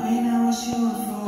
When I was your